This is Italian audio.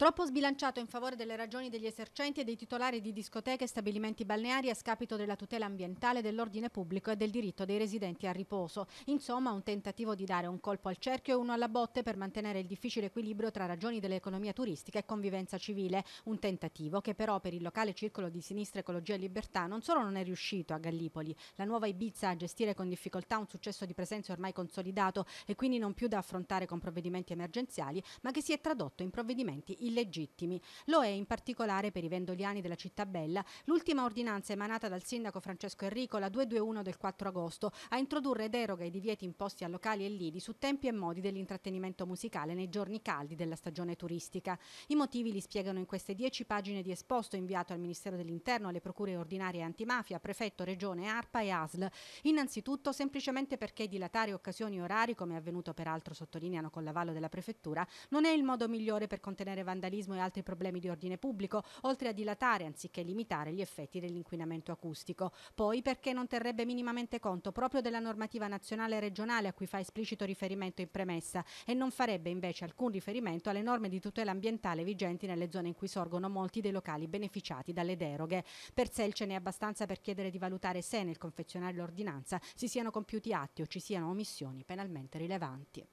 Troppo sbilanciato in favore delle ragioni degli esercenti e dei titolari di discoteche e stabilimenti balneari a scapito della tutela ambientale, dell'ordine pubblico e del diritto dei residenti a riposo. Insomma, un tentativo di dare un colpo al cerchio e uno alla botte per mantenere il difficile equilibrio tra ragioni dell'economia turistica e convivenza civile. Un tentativo che però per il locale circolo di sinistra Ecologia e Libertà non solo non è riuscito a Gallipoli, la nuova Ibiza a gestire con difficoltà un successo di presenza ormai consolidato e quindi non più da affrontare con provvedimenti emergenziali, ma che si è tradotto in provvedimenti illegittimi. Lo è in particolare per i vendoliani della città bella l'ultima ordinanza emanata dal sindaco Francesco Enrico, la 221 del 4 agosto, a introdurre deroghe ai divieti imposti a locali e lidi su tempi e modi dell'intrattenimento musicale nei giorni caldi della stagione turistica. I motivi li spiegano in queste dieci pagine di esposto inviato al Ministero dell'Interno, alle procure ordinarie antimafia, prefetto, regione, ARPA e ASL. Innanzitutto semplicemente perché dilatare occasioni orari, come è avvenuto peraltro sottolineano con l'avallo della prefettura, non è il modo migliore per contenere vandalismo vandalismo e altri problemi di ordine pubblico, oltre a dilatare anziché limitare gli effetti dell'inquinamento acustico. Poi perché non terrebbe minimamente conto proprio della normativa nazionale e regionale a cui fa esplicito riferimento in premessa e non farebbe invece alcun riferimento alle norme di tutela ambientale vigenti nelle zone in cui sorgono molti dei locali beneficiati dalle deroghe. Per sé ce n'è abbastanza per chiedere di valutare se nel confezionare l'ordinanza si siano compiuti atti o ci siano omissioni penalmente rilevanti.